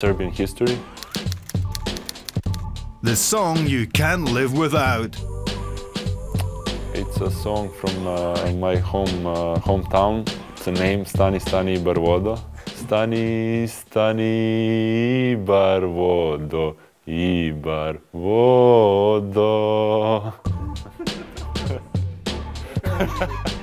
Serbian history. The song you can't live without. It's a song from uh, my home uh, hometown. It's a name Stani Stani Ibar vodo. Stani Stani Barvodo Ibar vodo.